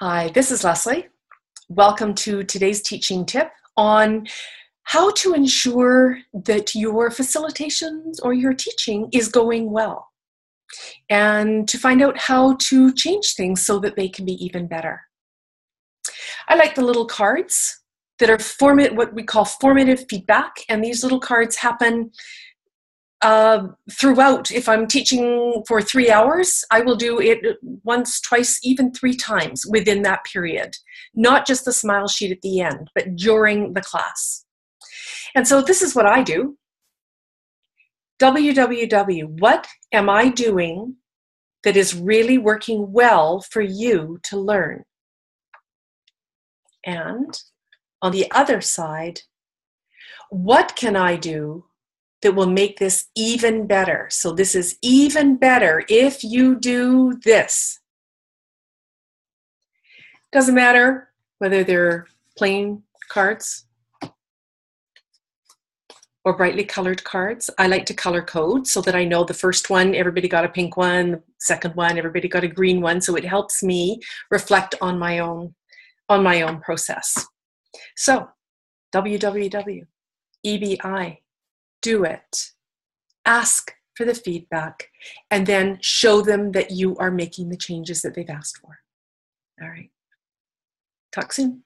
Hi, this is Leslie. Welcome to today's teaching tip on how to ensure that your facilitations or your teaching is going well and to find out how to change things so that they can be even better. I like the little cards that are format what we call formative feedback and these little cards happen uh, throughout. If I'm teaching for three hours, I will do it once, twice, even three times within that period. Not just the smile sheet at the end, but during the class. And so this is what I do. www. What am I doing that is really working well for you to learn? And on the other side, what can I do that will make this even better. So, this is even better if you do this. Doesn't matter whether they're plain cards or brightly colored cards. I like to color code so that I know the first one, everybody got a pink one, the second one, everybody got a green one. So it helps me reflect on my own on my own process. So www EBI do it. Ask for the feedback and then show them that you are making the changes that they've asked for. All right. Talk soon.